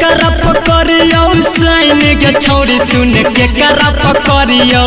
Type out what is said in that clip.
करप करियो पकड़ियो साइन के छोरी सुन के करप करियो